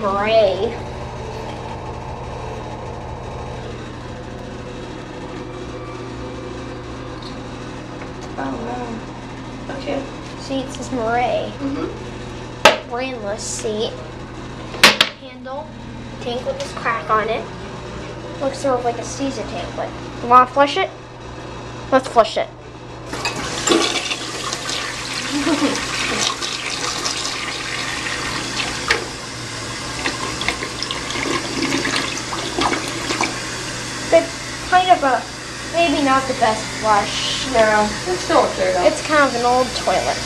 Murray. Oh no. Okay. See, it says Murray. Mm-hmm. Brandless seat. Handle. Tank with this crack on it. Looks sort of like a Caesar tank, but you wanna flush it? Let's flush it. It's kind of a, maybe not the best flush. No, um, it's still okay though. It's kind of an old toilet.